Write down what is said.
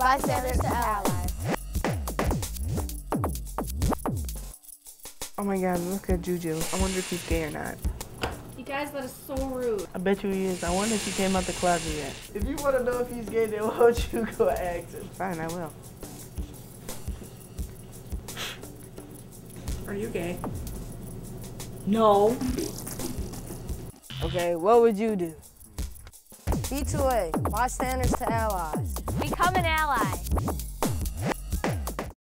Bystanders to allies. Oh my god, look at Juju. I wonder if he's gay or not. You guys, that is so rude. I bet you he is. I wonder if he came out the closet yet. If you want to know if he's gay, then why don't you go ask him? Fine, I will. Are you gay? No. Okay, what would you do? B2A, bystanders to allies. Become an ally.